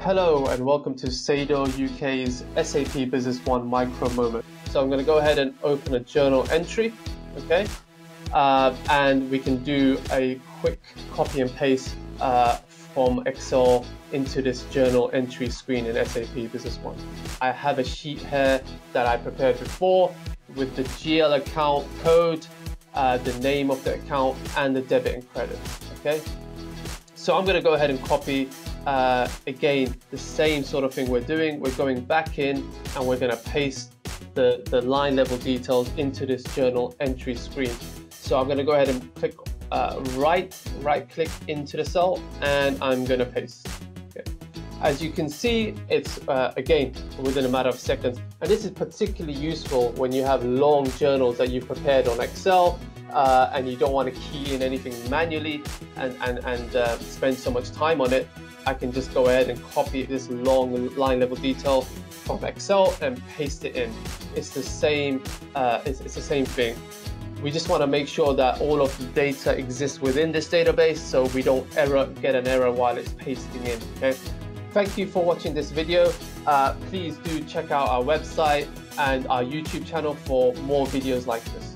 Hello and welcome to Seidor UK's SAP Business One Micro Moment. So I'm going to go ahead and open a journal entry, okay? Uh, and we can do a quick copy and paste uh, from Excel into this journal entry screen in SAP Business One. I have a sheet here that I prepared before with the GL account code, uh, the name of the account, and the debit and credit, okay? So I'm going to go ahead and copy uh, again, the same sort of thing we're doing. We're going back in and we're going to paste the, the line level details into this journal entry screen. So I'm going to go ahead and click uh, right, right click into the cell and I'm going to paste. Okay. As you can see, it's uh, again within a matter of seconds. And this is particularly useful when you have long journals that you've prepared on Excel uh, and you don't want to key in anything manually and, and, and uh, spend so much time on it. I can just go ahead and copy this long line level detail from Excel and paste it in. It's the same, uh, it's, it's the same thing. We just want to make sure that all of the data exists within this database so we don't error, get an error while it's pasting in. Okay. Thank you for watching this video. Uh, please do check out our website and our YouTube channel for more videos like this.